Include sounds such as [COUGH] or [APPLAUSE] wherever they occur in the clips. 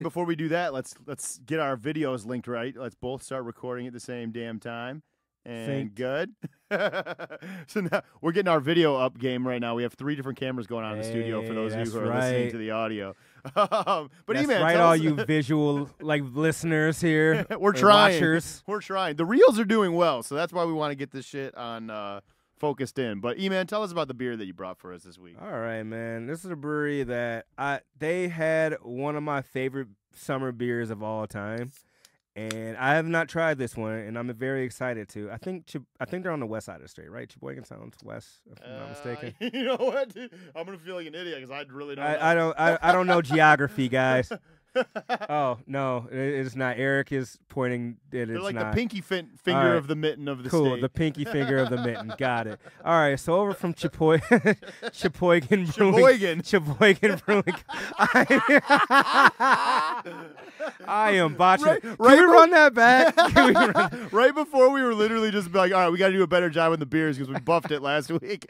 Before we do that, let's let's get our videos linked right. Let's both start recording at the same damn time. And good. [LAUGHS] so now we're getting our video up game right now. We have three different cameras going on in the studio for Hey, those of you that's who are listening right. to the audio. [LAUGHS] Um, but That's E-Man, right, tell all us- you [LAUGHS] visual like listeners here. we're and trying. Watchers. We're trying. The reels are doing well, so that's why we want to get this shit on uh, focused in. But E-Man, tell us about the beer that you brought for us this week. All right, man. This is a brewery that I they had one of my favorite summer beers of all time, and I have not tried this one, and I'm very excited to. I think I think they're on the west side of the street, right? Cheboygan sounds west, if I'm not mistaken. Uh, [LAUGHS] you know what? dude? I'm gonna feel like an idiot because I really don't. know. I, I don't I, I don't know [LAUGHS] geography, guys. [LAUGHS] Oh no, it- it's not. Eric is pointing that They're it's like not. the pinky fin- finger right. of the mitten of the cool, state. the pinky finger of the mitten. [LAUGHS] Got it. All right, so over from Chipoy, Cheboygan [LAUGHS] Brewing, Cheboygan. Brewing. I, [LAUGHS] I am botching. Right- Can right we be- run that back? Can run- right before we were literally just like, all right, we got to do a better job with the beers because we buffed it last week.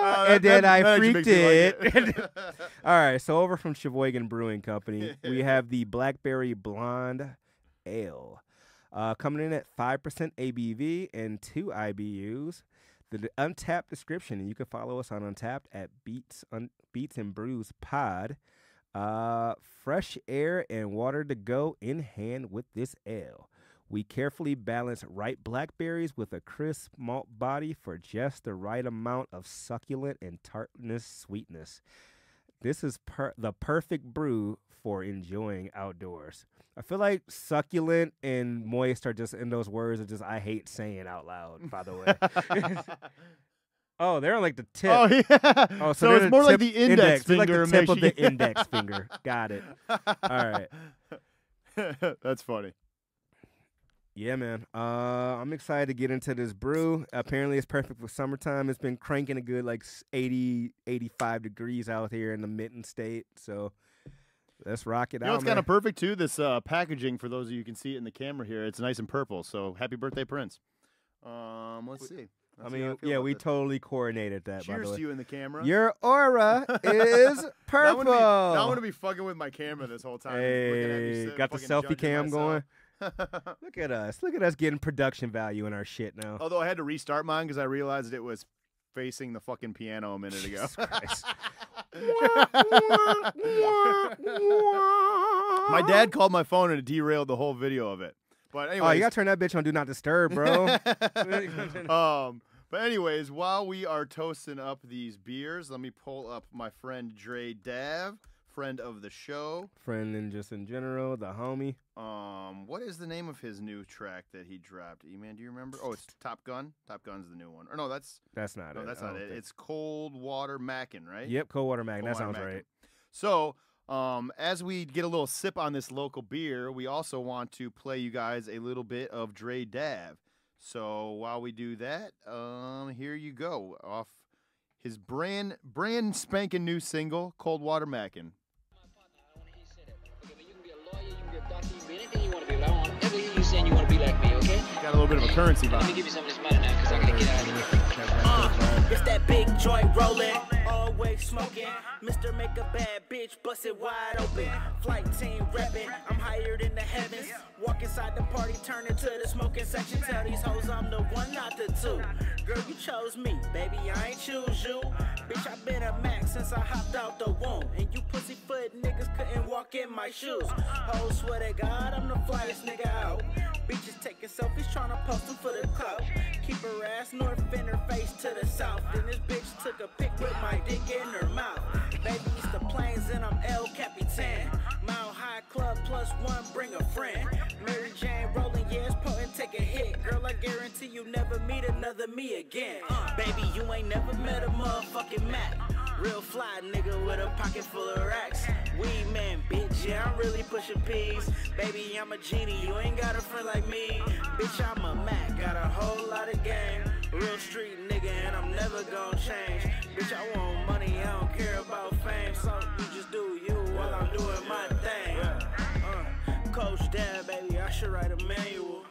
That- and then that- I that freaked makes me it. [LAUGHS] All right, so over from Cheboygan Brewing Company, we [LAUGHS] have the Blackberry Blonde Ale, uh, coming in at five percent ABV and two IBUs. The d- Untappd description, and you can follow us on Untappd at Beats un, Beats and Brews Pod. Uh, fresh air and water to go in hand with this ale. We carefully balance ripe blackberries with a crisp malt body for just the right amount of succulent and tartness sweetness. This is per- the perfect brew for enjoying outdoors. I feel like succulent and moist are just in those words that just I hate saying out loud. By the way, [LAUGHS] oh, they're on like the tip. oh yeah. Oh, so, they're it's more like the index, They're finger. like the tip of the index finger. Got it. [LAUGHS] All right. That's funny. Yeah, man. Uh, I'm excited to get into this brew. Apparently, it's perfect for summertime. It's been cranking a good like s- 80, 85 degrees out here in the mitten state. So let's rock it You know, out. it's kind of perfect too. This uh, packaging for those of you who can see it in the camera here. It's nice and purple. So happy birthday, Prince. Um, let's see. I Let's how mean, feel yeah, we this. totally coordinated that. Cheers to you in the camera. Your aura [LAUGHS] is purple. now I'm gonna be fucking with my camera this whole time. looking at me Hey, got the selfie cam going. [LAUGHS] Look at us. Look at us getting production value in our shit now. Although I had to restart mine because I realized it was facing the fucking piano a minute ago. [LAUGHS] My dad called my phone and it derailed the whole video of it. But anyway, Oh, you gotta turn that bitch on Do Not Disturb, bro. [LAUGHS] um, but anyways, while we are toasting up these beers, let me pull up my friend Dre Dav, friend of the show. Friend and just in general, the homie. Um, what is the name of his new track that he dropped? E-Man, do you remember? Oh, it's Top Gun. Top Gun's the new one. Or no, that's That's not no, it. that's not it. think. It's Cold Water Mackin, right? Yep, Coldwater Mag. That Coldwater sounds Mackin. right. So, um, as we get a little sip on this local beer, we also want to play you guys a little bit of Dre Dav. So while we do that, um, here you go off his brand brand spanking new single, Cold Water Mackin. Got a little bit of a currency Let me vibe. give you some of this money now, because I gotta get out of here. Uh, it's that big joint rolling, always smoking. Mr. Make a bad bitch, bust it wide open. Flight team reppin', I'm higher than the heavens. Walk inside the party, turn into the smoking section. Tell these hoes I'm the one, not the two. Girl, you chose me, baby, I ain't choose you. Bitch, I been a max since I hopped out the womb. And you pussy foot niggas couldn't walk in my shoes. Hoes swear to God, I'm the flyest nigga out. Bitches taking selfies, tryna post them for the clout. Keep her ass north and her face to the south. Then this bitch took a pic with my dick in her mouth. Baby, it's the planes and I'm El Capitan. Mile High Club plus one, bring a friend. Mary Jane rolling, yeah, it's potent, take a hit. Girl, I guarantee you never meet another me again. Baby, you ain't never met a motherfucking Mac. Real fly nigga with a pocket full of racks. Weed man, bitch, yeah, I'm really pushing P's. Baby, I'm a genie, you ain't got a friend like me. Bitch, I'm a Mac, got a whole lot of game. Real street nigga, and I'm never gonna change. Bitch, I want money, I don't care about fame. So you just do you while I'm doing my thing. Uh, Coach Dad, baby, I should write a manual.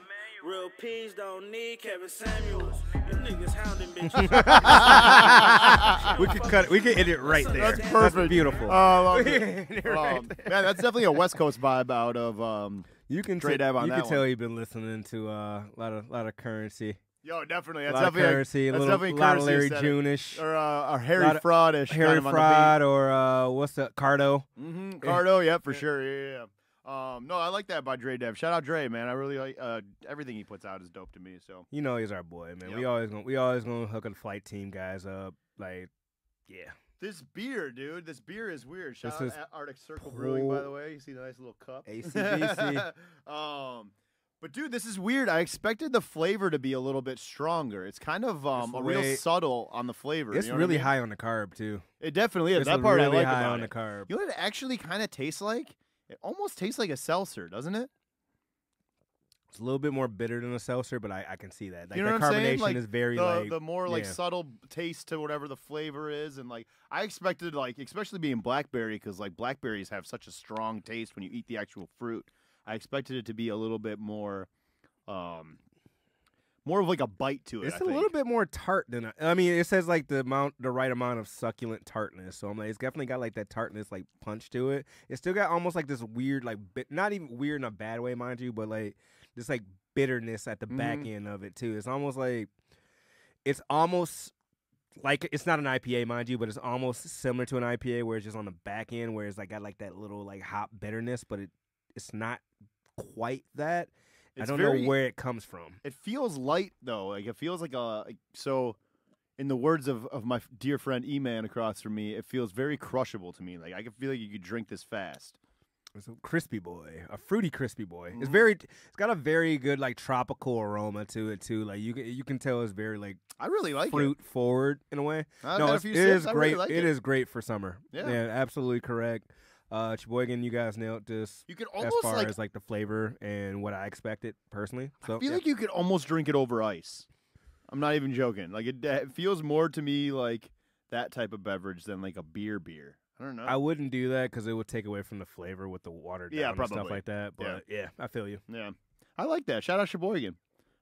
Real P's don't need Kevin Samuels. You niggas is hounding bitches. [LAUGHS] we could cut it. We could edit right there. That's perfect. beautiful. Oh, I love [LAUGHS] it. can edit it right Um, there. man, that's definitely a West Coast vibe out of. Um, You can Dre t- on You that can tell one. you've been listening to uh, a lot of lot of currency, yo, definitely. a That's lot of definitely currency, a, a that's little definitely lot of Larry. June-ish, or uh, or Harry Lot of- Fraudish. Harry kind of Fraud, or uh, what's that? Cardo. Mm-hmm. Cardo, yeah, for sure. Yeah, yeah. yeah. Um, no, I like that by Dre Dav. Shout out Dre, man. I really like uh, everything he puts out is dope to me. So You know he's our boy, man. We always gonna we always gonna hook the flight team guys up. Like, yeah. this beer, dude, this beer is weird. Shout This out Arctic Circle Brewing, by the way. You see the nice little cup. ACDC. [LAUGHS] um, but dude, this is weird. I expected the flavor to be a little bit stronger. It's kind of um a real subtle on the flavor. It's you know what I really mean? high on the carb too. It definitely is. It's that part really I like high about on it. the carb. You know what it actually kind of tastes like? It almost tastes like a seltzer, doesn't it? It's a little bit more bitter than a seltzer, but I, I can see that. Like You know the what I'm saying? carbonation Like, is very the, like the more like yeah. subtle taste to whatever the flavor is and like i expected like especially being blackberry because like blackberries have such a strong taste when you eat the actual fruit i expected it to be a little bit more um more of like a bite to it It's I a think. little bit more tart than I, I mean. It says like the amount, the right amount of succulent tartness. So I'm like, it's definitely got like that tartness, like punch to it. It's still got almost like this weird, like bit, not even weird in a bad way, mind you, but like this like bitterness at the back Mhm. end of it too. It's almost like it's almost like it's not an IPA, mind you, but it's almost similar to an IPA where it's just on the back end where it's like got like that little like hop bitterness, but it it's not quite that. I don't very- know where it comes from. it feels light though like it feels like a like, so in the words of, of my dear friend e-man across from me it feels very crushable to me like i can feel like you could drink this fast It's a crispy boy, a fruity crispy boy. It's Mhm. very, it's got a very good like tropical aroma to it too. Like you can, you can tell it's very like i really like fruit forward in a way. I've no, it's, it sips, is great. really like it is great for summer. Yeah. absolutely correct. Uh, Cheboygan, you guys nailed this you could as far like as like the flavor and what I expected personally. So I feel yeah. like you could almost drink it over ice. I'm not even joking. Like it, it feels more to me like that type of beverage than like a beer beer. I don't know. I wouldn't do that because it would take away from the flavor with the water down Yeah, and stuff like that. Yeah. But yeah, I feel you. yeah, I like that. Shout out Cheboygan.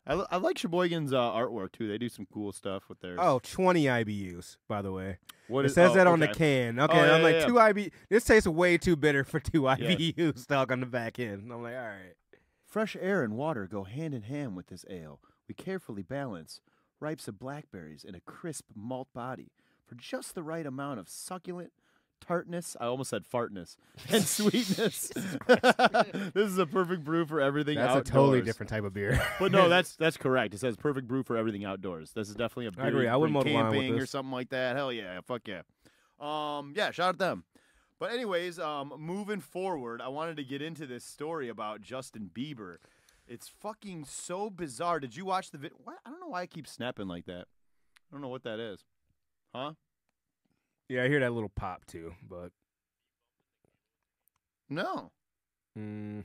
I, I like Cheboygan's uh, artwork too. They do some cool stuff with their. Oh, 20 IBUs, by the way. what It is- says oh, that on the can. Okay, yeah, I'm like yeah. two IB. This tastes way too bitter for two IBUs stuck on the back end. I'm like, all right. Fresh air and water go hand in hand with this ale. We carefully balance ripes of blackberries in a crisp malt body for just the right amount of succulent tartness. I almost said fartness [LAUGHS] and sweetness. [LAUGHS] this is a perfect brew for everything That's outdoors. a totally different type of beer. [LAUGHS] But no, that's that's correct. It says perfect brew for everything outdoors. This is definitely a beer I agree. you I wouldn't bring mow the with camping or something like that. Hell yeah, fuck yeah. Um, yeah, shout out them. But anyways, um, moving forward, I wanted to get into this story about Justin Bieber. It's fucking so bizarre. Did you watch the video? I don't know why I keep snapping like that. I don't know what that is. Huh? Yeah, I hear that little pop too, but No. mm,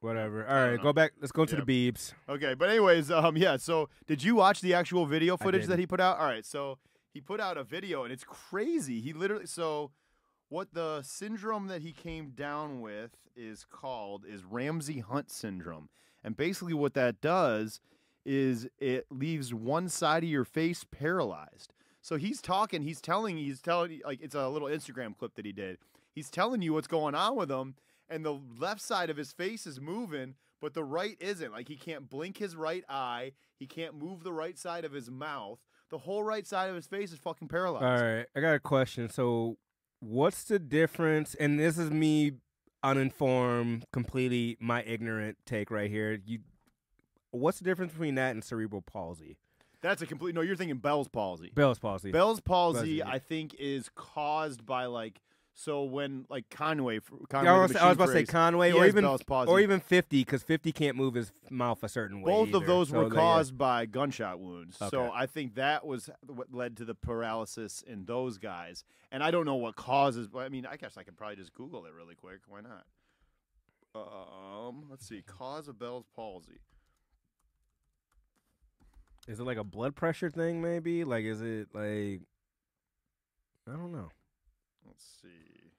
whatever. All right, know. go back. Let's go to the Beebs. Okay, but anyways, um, yeah. So, did you watch the actual video footage that he put out? All right, so he put out a video, and it's crazy. He literally, so what the syndrome that he came down with is called is Ramsay Hunt syndrome, and basically what that does is it leaves one side of your face paralyzed. So he's talking, he's telling, he's telling, like it's a little Instagram clip that he did. He's telling you what's going on with him, and the left side of his face is moving, but the right isn't. Like he can't blink his right eye, he can't move the right side of his mouth. The whole right side of his face is fucking paralyzed. All right, I got a question. So, what's the difference? And this is me uninformed, completely my ignorant take right here. You, what's the difference between that and cerebral palsy? That's a complete. No, you're thinking Bell's palsy. Bell's palsy. Bell's palsy, Palsy. I think, is caused by like so when like Conway. Conway Yeah, I was, I was about to say Conway, or even Bell's palsy. or even Fifty, because Fifty can't move his mouth a certain way. Both of those So, were yeah. caused by gunshot wounds. So I think that was what led to the paralysis in those guys. And I don't know what causes. but I mean, I guess I could probably just Google it really quick. Why not? Um, let's see. Cause of Bell's palsy. Is it like a blood pressure thing? Maybe like is it like I don't know. Let's see.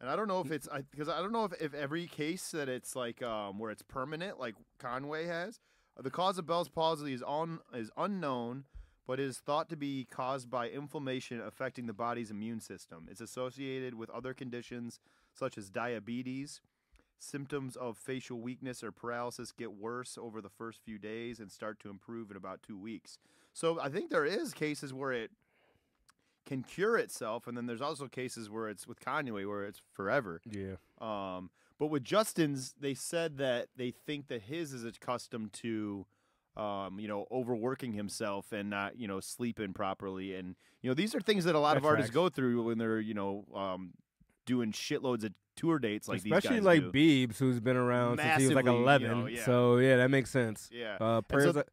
And I don't know if it's because I, don't know if, if every case that it's like um where it's permanent, like Conway has. The cause of Bell's palsy is on is unknown, but is thought to be caused by inflammation affecting the body's immune system. It's associated with other conditions such as diabetes. Symptoms of facial weakness or paralysis get worse over the first few days and start to improve in about two weeks. So I think there is cases where it can cure itself, and then there's also cases where it's with Conway where it's forever. Yeah. Um, but with Justin's, they said that they think that his is accustomed to, um, you know, overworking himself and not, you know, sleeping properly. And you know, these are things that a lot of artists go through when they're, you know, um, doing shitloads of tour dates like Especially these guys like do. Beebs, who's been around since he was like Massively, you 11. know, yeah. So yeah, that makes sense. Yeah. Uh, prayers. so-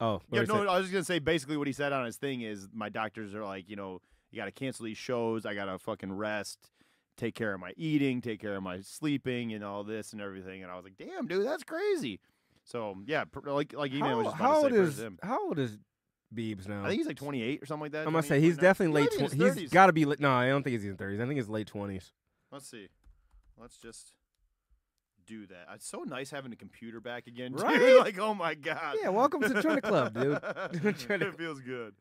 oh, Yeah, no. I was just gonna say basically what he said on his thing is my doctors are like, you know, you got to cancel these shows. I got to fucking rest, take care of my eating, take care of my sleeping, and all this and everything. And I was like, damn, dude, that's crazy. So yeah, pr- like like you just how old is how old is Beebs now? I think he's like 28 or something like that. I'm gonna say he's definitely late. might be in Tw- his he's 30s. got to be. li- No, I don't think he's in 30s. I think he's late 20s. Let's see. Let's just do that. It's so nice having a computer back again, [LAUGHS] dude. Right? like, oh my god. Yeah, welcome to the Club, dude. [LAUGHS] [LAUGHS] It feels good.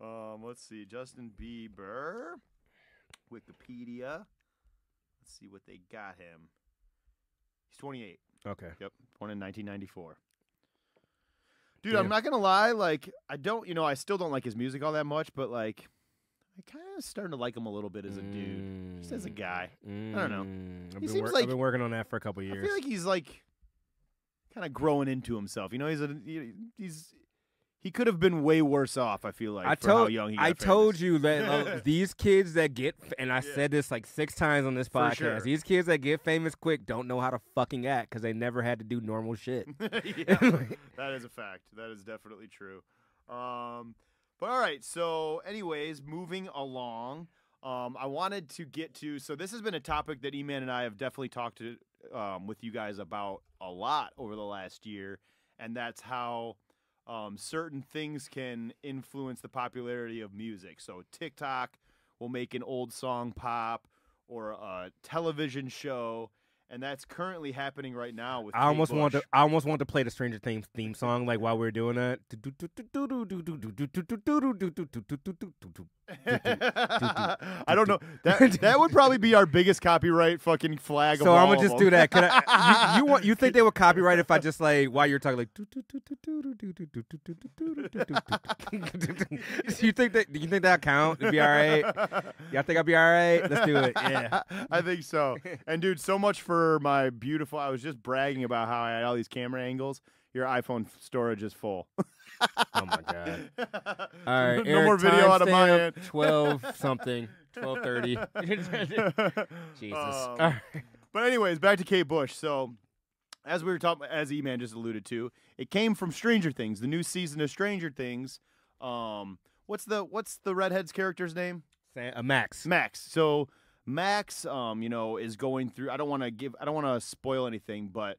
Um, let's see. Justin Bieber, Wikipedia. Let's see what they got him. He's 28. Okay. Yep, born in 1994. Dude, Yeah. I'm not gonna lie. Like, I don't, you know, I still don't like his music all that much, but like, I kind of starting to like him a little bit as a dude. Just as a guy. I don't know. Mm, I've He been seems wor- like- I've been working on that for a couple years. I feel like he's like kind of growing into himself. You know, he's a he- he's he could have been way worse off. I feel like I for how told young I told you that uh, [LAUGHS] these kids that get and I Yeah. said this like six times on this podcast. sure. These kids that get famous quick don't know how to fucking act because they never had to do normal shit. [LAUGHS] yeah, [LAUGHS] that is a fact. That is definitely true. Um, but all right. So, anyways, moving along. Um, I wanted to get to. So this has been a topic that E-Man and I have definitely talked to um, with you guys about a lot over the last year, and that's how um, certain things can influence the popularity of music. So TikTok will make an old song pop, or a television show, and that's currently happening right now with. I Kate almost want to I almost want to play the Stranger Things theme song like while we are doing that. I don't know. That that would probably be our biggest copyright fucking flag. So I'm gonna just do that. Could I, you, you want you think they would copyright if I just like while you're talking like you think that do you think that count? It'd be all right. Y'all think I'll be all right? Let's do it. Yeah. I think so. And dude, so much for my beautiful. I was just bragging about how I had all these camera angles. Your iPhone storage is full. Oh my god. [LAUGHS] All right. no more video out of my end. Twelve [LAUGHS] something. Twelve thirty. [LAUGHS] Jesus. Um, All right. But anyways, back to Kate Bush. So, as we were talking, as E-Man just alluded to, it came from Stranger Things, the new season of Stranger Things. Um, what's the what's the redhead's character's name? Sa- uh, Max. Max. So Max, um, you know, is going through. I don't want to give. I don't want to spoil anything, but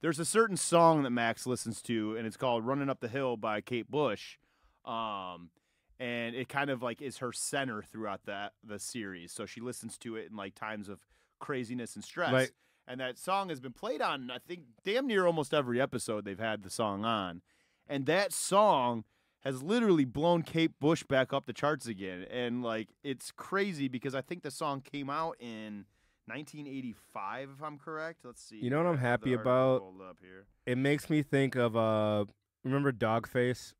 there's a certain song that Max listens to, and it's called "Running Up the Hill" by Kate Bush. Um, and it kind of like is her center throughout that the series. So she listens to it in like times of craziness and stress. Right. And that song has been played on, I think, damn near almost every episode they've had the song on. And that song has literally blown Kate Bush back up the charts again. And like it's crazy because I think the song came out in 1985, if I'm correct. Let's see. You know what. I'm I have the happy about? It makes me think of uh remember Doggface?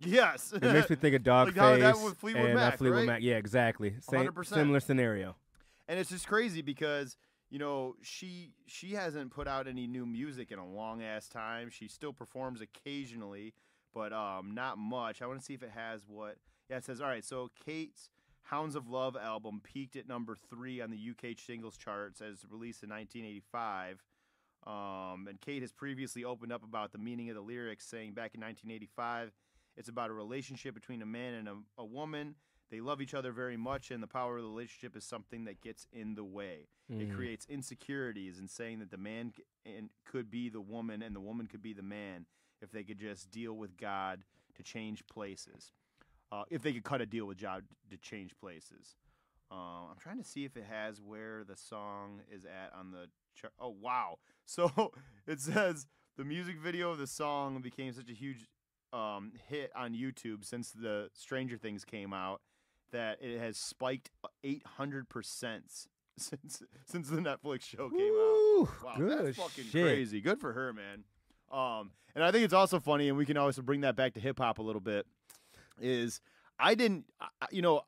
Yes. It makes me think of Doggface [LAUGHS] Like how that with Fleetwood and uh, Mac, Fleetwood right? Mac. Yeah, exactly. Same 100%. similar scenario. and it's just crazy because you know she she hasn't put out any new music in a long ass time. She still performs occasionally, but um not much. I want to see if it has what. Yeah, it says all right. So Kate's Hounds of Love album peaked at number three on the UK singles charts as released in 1985. Um, and Kate has previously opened up about the meaning of the lyrics, saying back in 1985, it's about a relationship between a man and a, a woman. They love each other very much, and the power of the relationship is something that gets in the way. It Mm. creates insecurities and saying that the man c- and could be the woman and the woman could be the man if they could just deal with God to change places. Uh, if they could cut a deal with God to change places. Uh, I'm trying to see if it has where the song is at on the chart. Oh wow! [LAUGHS] So it says the music video of the song became such a huge um, hit on YouTube since the Stranger Things came out that it has spiked 800 percent since since the Netflix show came out. Wow, that's fucking shit. crazy. Good for her, man. Um, and I think it's also funny, and we can also bring that back to hip hop a little bit. Is I didn't, you know,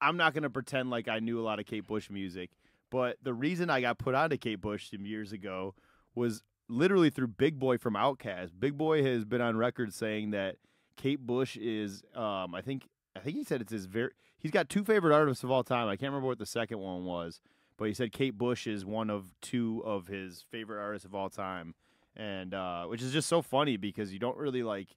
I'm not gonna pretend like I knew a lot of Kate Bush music, but the reason I got put onto Kate Bush some years ago was literally through Big Boi from Outkast. Big Boi has been on record saying that Kate Bush is, um, I think, I think he said it's his very. He's got two favorite artists of all time. I can't remember what the second one was, but he said Kate Bush is one of two of his favorite artists of all time, and uh, which is just so funny because you don't really like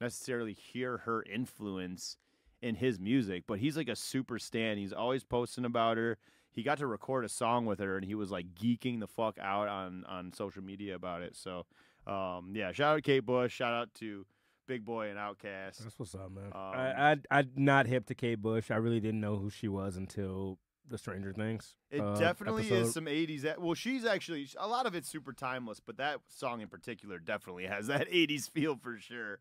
necessarily hear her influence in his music, but he's like a super stan. He's always posting about her. He got to record a song with her, and he was like geeking the fuck out on on social media about it. So, um, yeah, shout out Kate Bush. Shout out to Big Boi and Outkast. That's what's up, man. Um, I, I I'm not hip to Kate Bush. I really didn't know who she was until the Stranger Things. It uh, definitely episode. is some 80s. Well, she's actually, a lot of it's super timeless, but that song in particular definitely has that [LAUGHS] 80s feel for sure.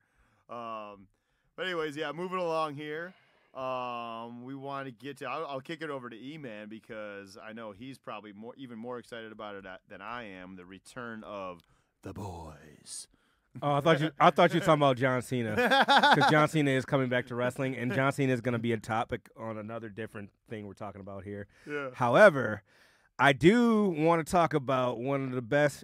Um, but, anyways, yeah, moving along here. Um, we want to get to, I'll, I'll kick it over to E Man because I know he's probably more, even more excited about it than I am the return of the boys. Oh, I thought you I thought you were talking about John Cena. Because John Cena is coming back to wrestling, and John Cena is going to be a topic on another different thing we're talking about here. yeah. However, I do want to talk about one of the best,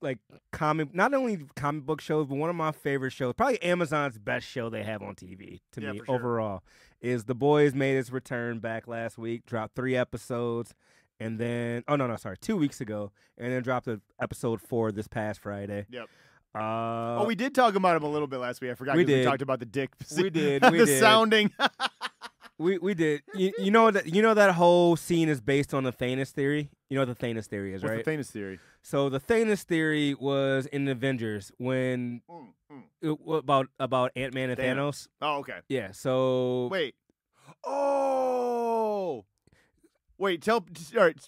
like comic, not only comic book shows, but one of my favorite shows, probably Amazon's best show they have on TV to Yeah, me sure. overall, is The Boys made its return back last week, dropped three episodes, and then oh no no sorry two weeks ago, and then dropped a episode four this past Friday. Yep. Uh, oh, we did talk about him a little bit last week. I forgot we 'cause we did. talked about the dick. We did, [LAUGHS] the we did. sounding. [LAUGHS] We we did. You, you know that you know that whole scene is based on the Thanos theory. You know what the Thanos theory is, What's right? the Thanos theory? so the Thanos theory was in Avengers when Mm, mm. it, about about Ant Man and Thanos. Thanos. Oh, okay. Yeah. So Wait. Oh. Wait. Tell. All right.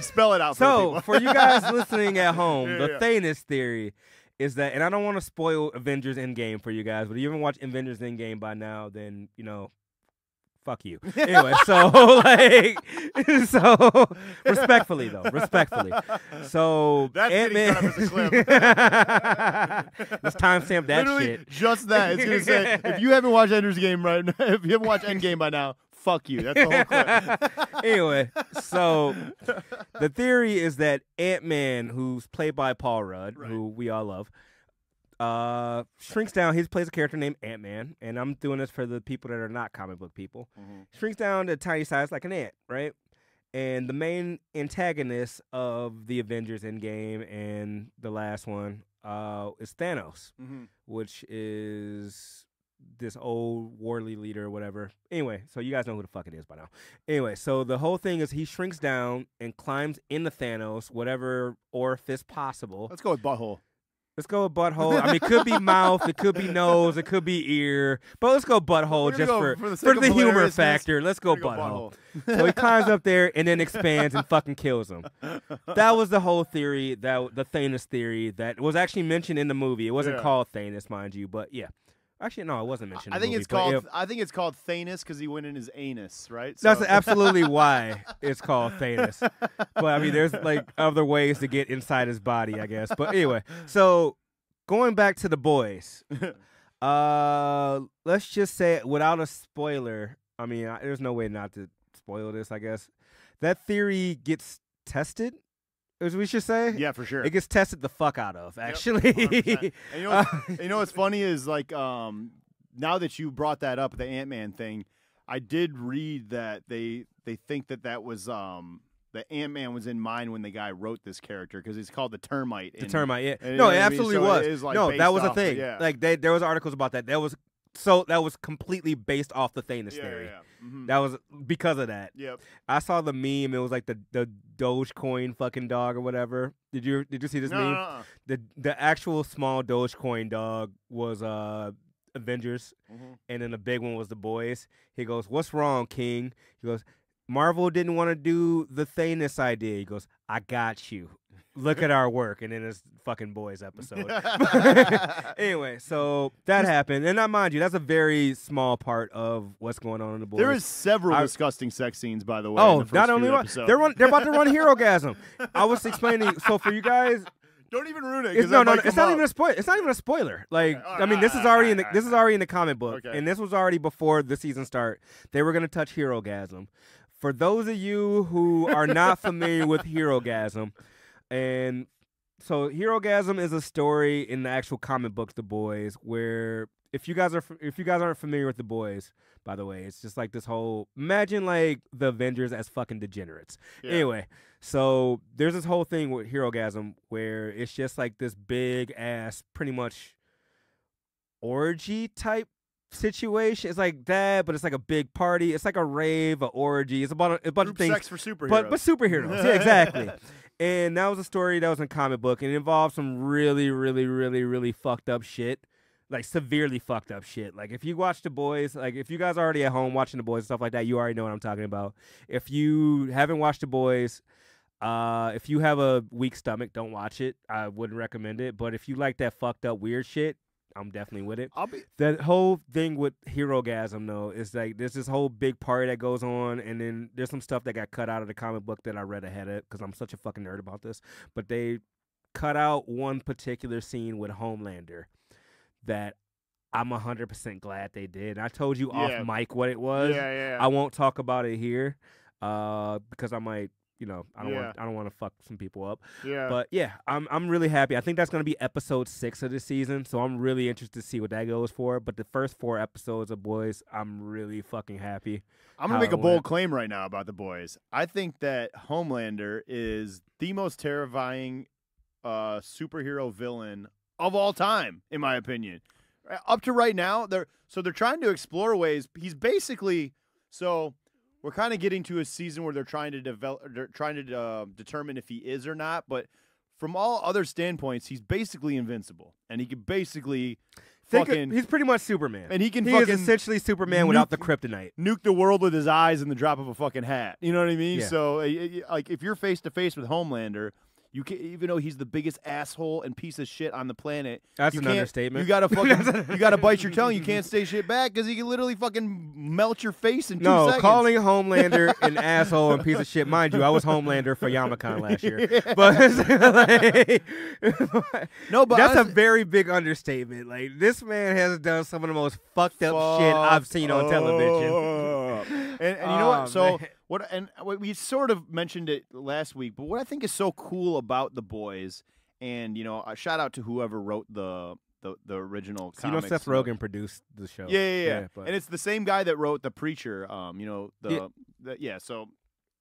Spell it out. for so people. for you guys [LAUGHS] listening at home, Yeah, the yeah. Thanos theory is that, and I don't want to spoil Avengers Endgame for you guys, but if you haven't watched Avengers Endgame by now, then you know. Fuck you. Anyway, so [LAUGHS] [LAUGHS] like, [LAUGHS] so respectfully though, respectfully. So That's Ant Man. cut a clip. Let's timestamp that Literally, shit. just that. It's gonna say if you haven't watched Ender's Game right now, if you haven't watched Endgame by now, fuck you. That's the whole clip. [LAUGHS] anyway, so the theory is that Ant Man, who's played by Paul Rudd, Right. who we all love, uh, shrinks down. He plays a character named Ant Man, and I'm doing this for the people that are not comic book people. Mhm. Shrinks down to tiny size like an ant, right? And the main antagonist of the Avengers Endgame and the last one uh, is Thanos Mhm. which is this old warly leader or whatever. Anyway, so you guys know who the fuck it is by now. Anyway, so the whole thing is he shrinks down and climbs into Thanos, whatever orifice possible. Let's go with butthole. Let's go with butthole. I mean, it could be [LAUGHS] mouth, it could be nose, it could be ear, but let's go butthole just go for for the for the humor factor. Let's go We're butthole. butthole. So he climbs up there and then [LAUGHS] expands and fucking kills him. That was the whole theory, that the Thanos theory that was actually mentioned in the movie. It wasn't Yeah. called Thanos, mind you, but yeah. Actually, no, it wasn't mentioned. I in think movie, it's called. if- I think it's called Thanos because he went in his anus, right? that's absolutely [LAUGHS] why it's called Thanos. But I mean, there's like [LAUGHS] other ways to get inside his body, I guess. But anyway, so going back to the boys, [LAUGHS] uh, let's just say without a spoiler. I mean, I, there's no way not to spoil this. I guess that theory gets tested, as we should say. yeah, for sure. It gets tested the fuck out of, actually. 100%. And you know, what's, [LAUGHS] you know what's funny is like um, now that you brought that up, the Ant Man thing, I did read that they they think that that was um the Ant Man was in mind when the guy wrote this character because it's called the Termite. the termite, yeah. and you no, know it what I mean? absolutely So was. is, like, no, that was a thing. yeah. Like they, there was articles about that. That was so that was completely based off the Thanos Yeah, theory. yeah, yeah. Mhm. That was because of that. Yep. I saw the meme. It was like the the Dogecoin fucking dog or whatever. Did you did you see this No, meme? no, no. The the actual small Dogecoin dog was uh Avengers, Mhm. and then the big one was the boys. He goes, "What's wrong, King?" He goes, "Marvel didn't want to do the Thanos idea." He goes, "I got you." look at our work, and then it's fucking boys episode. [LAUGHS] anyway, so that happened, and I mind you, that's a very small part of what's going on in the boys. There is several I- disgusting sex scenes, by the way. Oh, in Oh, the first not only one, they're run, they're about to run [LAUGHS] Herogasm. I was explaining. So for you guys, [LAUGHS] Don't even ruin it. it's, no, no, it's not up. even a spoiler. It's not even a spoiler. Like, Okay, I mean, this is already in the this is already in the comic book, Okay. and this was already before the season start. They were gonna touch Herogasm. For those of you who are not familiar with Herogasm, and so Herogasm is a story in the actual comic book, The Boys, where if you guys are if you guys aren't familiar with The Boys, by the way, it's just like this whole imagine like the Avengers as fucking degenerates. Yeah. Anyway, so there's this whole thing with Herogasm where it's just like this big ass, pretty much orgy type situation. It's like that, but it's like a big party. It's like a rave, a orgy. It's about a, a bunch Group of things sex for superheroes. but but superheroes. yeah, exactly. [LAUGHS] And that was a story that was in comic book, and it involved some really, really, really, really fucked up shit, like severely fucked up shit. Like if you watch the boys, like if you guys are already at home watching the boys and stuff like that, you already know what I'm talking about. If you haven't watched the boys. Uh, if you have a weak stomach, don't watch it. I wouldn't recommend it. But if you like that fucked up weird shit, I'm definitely with it I'll be. that whole thing with herogasm though is like there's this whole big party that goes on and then there's some stuff that got cut out of the comic book that i read ahead of because i'm such a fucking nerd about this but they cut out one particular scene with homelander that i'm 100% glad they did i told you Yeah. off mic what it was Yeah, yeah. i won't talk about it here uh because i might you know i don't Yeah. want i don't want to fuck some people up yeah. but yeah, I'm I'm really happy. I think that's gonna be episode six of the season, so I'm really interested to see what that goes for. But the first four episodes of Boys, I'm really fucking happy. I'm gonna make a it bold went. claim right now about the boys. I think that Homelander is the most terrifying uh, superhero villain of all time, in my opinion. Uh, Up to right now, they're so they're trying to explore ways. He's basically so we're kind of getting to a season where they're trying to develop, they're trying to uh, determine if he is or not. But from all other standpoints, he's basically invincible, and he can basically Think of- fucking he's pretty much Superman. and he can he fucking is essentially Superman without the kryptonite. nuke the world with his eyes in the drop of a fucking hat. You know what I mean? Yeah. So, y- y- like, if you're face to face with Homelander, you can even though he's the biggest asshole and piece of shit on the planet. That's you an understatement. You gotta [LAUGHS] fucking, you gotta bite your tongue. You can't [LAUGHS] say shit back because he can literally fucking melt your face in two No, seconds. calling Homelander [LAUGHS] an asshole and piece of shit. Mind you, I was Homelander for Youmacon last year, but like, no, but that's a very big understatement. Like this man has done some of the most fucked up shit I've seen on television. And, and you know Oh, what? So man. What? And what- we sort of mentioned it last week, but what I think is so cool about the boys, and you know, a shout out to whoever wrote the the, the original. So you know, Seth. Rogen produced the show. Yeah, yeah, yeah. but and it's the same guy that wrote the Preacher. Um, you know the, Yeah. the yeah. So,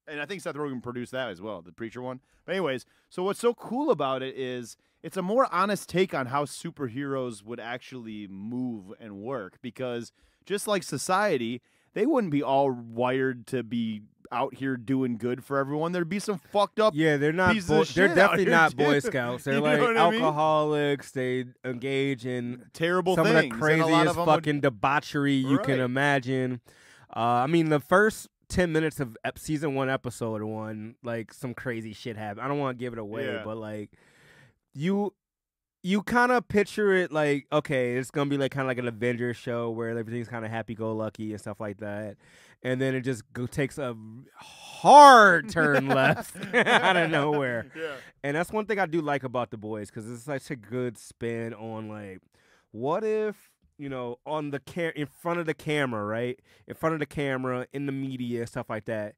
and I think Seth Rogen produced that as well, the Preacher one. But anyways, so what's so cool about it is it's a more honest take on how superheroes would actually move and work because just like society, they wouldn't be all wired to be out here doing good for everyone. There'd be some fucked up. yeah, they're not. Boy, they're definitely not too. [LAUGHS] Boy Scouts. They're like I mean? alcoholics. They engage in Terrible some things. of the and a lot craziest of them would- fucking debauchery you can imagine. Uh, I mean, the first ten minutes of ep- season one, episode one, like some crazy shit happened. I don't want to give it away, Yeah. but like you. You kind of picture it like okay, it's gonna be like kind of like an Avengers show where everything's kind of happy-go-lucky and stuff like that, and then it just go, takes a hard turn left [LAUGHS] [LAUGHS] out of nowhere. Yeah. And that's one thing I do like about the boys because it's such a good spin on like, what if you know on the cam in front of the camera, right? In front of the camera, in the media, stuff like that.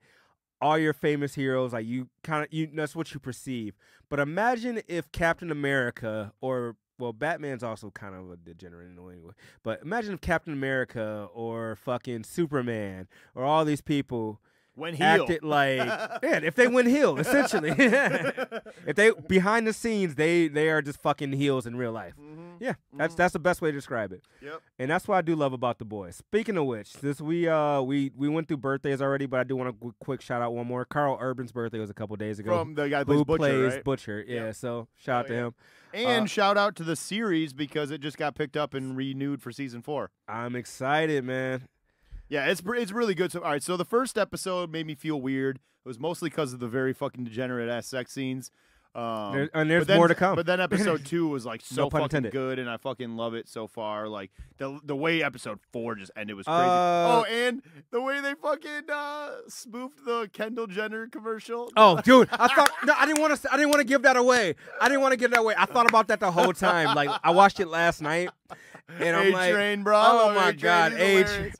All your famous heroes, like you kind of you that's what you perceive. But imagine if Captain America or well, Batman's also kind of a degenerate in a way anyway. But imagine if Captain America or fucking Superman or all these people When he acted like [LAUGHS] yeah, if they went heel, essentially. [LAUGHS] if they behind the scenes, they they are just fucking heels in real life. Yeah, that's that's the best way to describe it. Mm-hmm. Yep. And that's what I do love about the boys. Speaking of which, this we uh we we went through birthdays already, but I do want to quick shout out one more. Karl Urban's birthday was a couple days ago. From the guy that plays who Butcher, plays right? Butcher? Yeah, Yep. so shout out Oh, to yeah. him. And Uh, shout out to the series because it just got picked up and renewed for season four. I'm excited, man. Yeah, it's it's really good. So, all right, so the first episode made me feel weird. It was mostly because of the very fucking degenerate ass sex scenes. Um, There- and there's then- more to come. But then [LAUGHS] episode two was like so pun fucking intended. good, and I fucking love it so far. Like the the way episode four just ended was crazy. Uh, oh, and the way they fucking uh, spoofed the Kendall Jenner commercial. Oh, [LAUGHS] dude, I thought no, I didn't want to. I didn't want to give that away. I didn't want to give that away. I thought about that the whole time. Like I watched it last night, and I'm A like, bro. Oh my A-Train. God, A-Train. hilarious.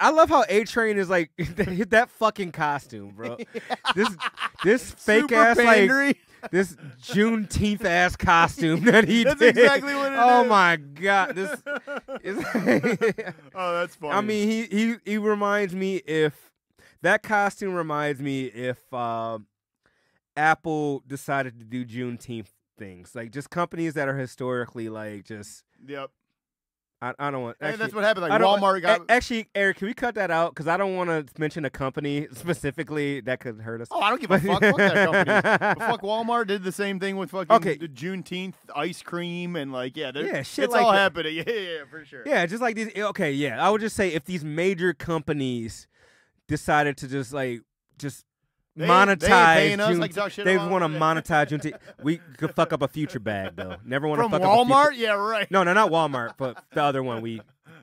I love how A Train is like [LAUGHS] hit that fucking costume, bro. [LAUGHS] This this fake Super ass like [LAUGHS] this Juneteenth ass costume that he That's did. exactly what it oh is. my god, this is. oh, that's funny. I mean, he he he reminds me if that costume reminds me if uh, Apple decided to do Juneteenth things, like just companies that are historically like just. yep. I, I don't want. And that's what happened. Like Walmart got. actually, Eric, can we cut that out? Because I don't want to mention a company [LAUGHS] specifically that could hurt us. oh, I don't give a fuck. fuck that company. Fuck [LAUGHS] Walmart did the same thing with fucking Okay. the Juneteenth ice cream and like yeah, Yeah, shit it's like all that. happening. [LAUGHS] Yeah, yeah, for sure. Yeah, just like these. Eh, okay, yeah, I would just say if these major companies decided to just like just They they monetize, June- like they want to monetize [LAUGHS] Juneteenth. We could fuck up a future bag though. Never want to fuck up a Walmart, yeah, right. No, no, not Walmart, but the other one we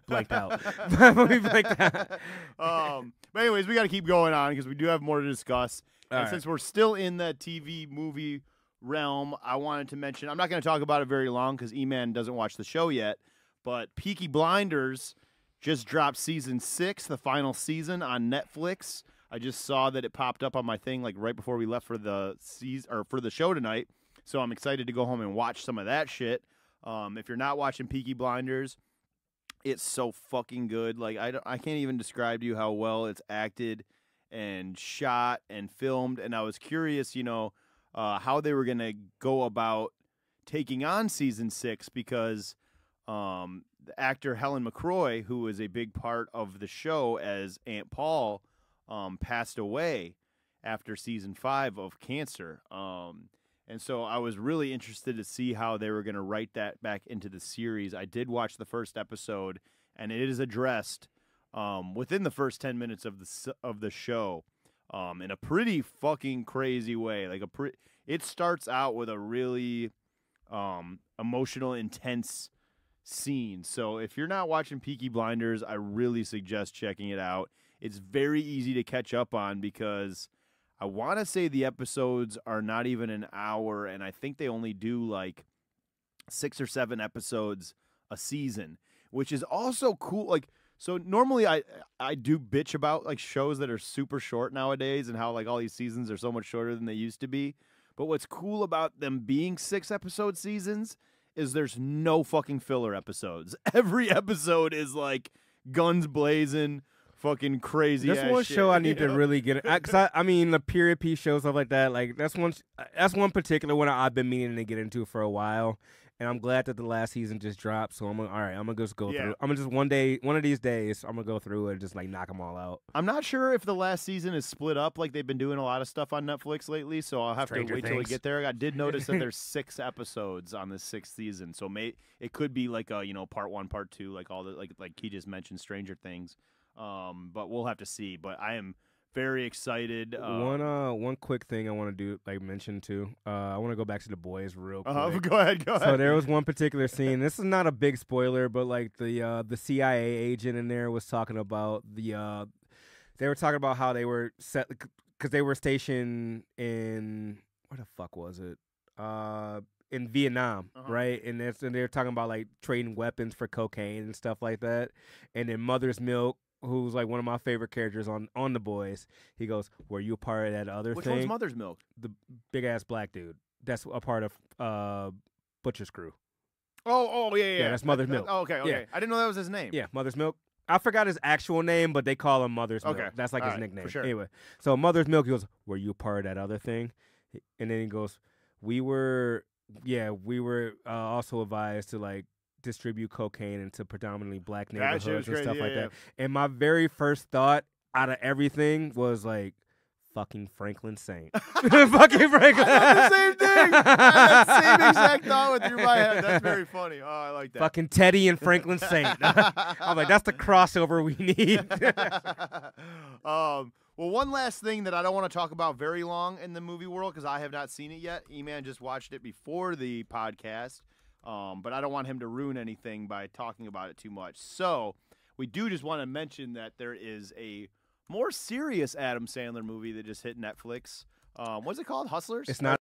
blanked out. [LAUGHS] [LAUGHS] we blanked out. um, but anyways, we got to keep going on because we do have more to discuss. All and right. since we're still in the TV movie realm, I wanted to mention. I'm not going to talk about it very long because E-Man doesn't watch the show yet. But Peaky Blinders just dropped season six, the final season on Netflix. I just saw that it popped up on my thing like right before we left for the season or for the show tonight. So I'm excited to go home and watch some of that shit. Um, if you're not watching Peaky Blinders, it's so fucking good. Like I, I can't even describe to you how well it's acted and shot and filmed. And I was curious, you know, uh, how they were gonna go about taking on season six because um, the actor Helen McCrory, who was a big part of the show as Aunt Paul, um, passed away after season five of cancer. Um, and so I was really interested to see how they were going to write that back into the series. I did watch the first episode, and it is addressed um, within the first ten minutes of the of the show um, in a pretty fucking crazy way. Like a pre- it starts out with a really um, emotional, intense scene. So if you're not watching Peaky Blinders, I really suggest checking it out. It's very easy to catch up on because I want to say the episodes are not even an hour, and I think they only do like six or seven episodes a season, which is also cool. Like, so normally I I do bitch about like shows that are super short nowadays and how like all these seasons are so much shorter than they used to be. But what's cool about them being six episode seasons is there's no fucking filler episodes. [LAUGHS] Every episode is like guns blazing, fucking crazy. That's one shit, show I [LAUGHS] need to really get. I, Cause I, I mean, the period piece shows stuff like that. Like that's one. That's one particular one I've been meaning to get into for a while, and I'm glad that the last season just dropped. So I'm gonna, all right. I'm gonna just go Yeah. through. I'm gonna just one day, one of these days, I'm gonna go through it and just like knock them all out. I'm not sure if the last season is split up like they've been doing a lot of stuff on Netflix lately, so I'll have Stranger to wait till we get there. I did notice that there's [LAUGHS] six episodes on the sixth season, so may it could be like a you know part one, part two, like all the like like he just mentioned Stranger Things. Um, but we'll have to see. But I am very excited. Uh, one uh, one quick thing I want to do, like mention too. Uh, I want to go back to the boys real quick. uh, [LAUGHS] go ahead, go ahead. So there was one particular scene. This is not a big spoiler, but like the uh, the CIA agent in there was talking about the. Uh, they were talking about how they were set because they were stationed in where the fuck was it? Uh, in Vietnam, Uh-huh. right? And and they were talking about like trading weapons for cocaine and stuff like that. And then Mother's Milk, who's like one of my favorite characters on on the boys, he goes, "Were you a part of that other Which thing?" one's Mother's Milk? the big ass black dude. That's a part of uh Butcher's crew. Oh, oh yeah, yeah. Yeah, that's Mother's Milk. Oh, okay, okay. Yeah. I didn't know that was his name. Yeah, Mother's Milk. I forgot his actual name, but they call him Mother's Milk. Okay. That's like All his right, for nickname. sure. Anyway, so Mother's Milk, he goes, Were you a part of that other thing? And then he goes, We were, yeah, we were uh, also advised to like distribute cocaine into predominantly black neighborhoods and crazy. stuff yeah, like yeah. that. And my very first thought out of everything was like, fucking Franklin Saint. [LAUGHS] [LAUGHS] fucking Franklin. The same [LAUGHS] thing. I had that same exact thought went through my head. That's very funny. Oh, I like that. Fucking Teddy and Franklin Saint. I'm like, that's the crossover we need. um, Well, one last thing that I don't want to talk about very long in the movie world because I have not seen it yet. E-Man just watched it before the podcast, um, but I don't want him to ruin anything by talking about it too much. So we do just want to mention that there is a more serious Adam Sandler movie that just hit Netflix. Um, what's it called? Hustlers. It's not